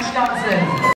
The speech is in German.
entstanden sind.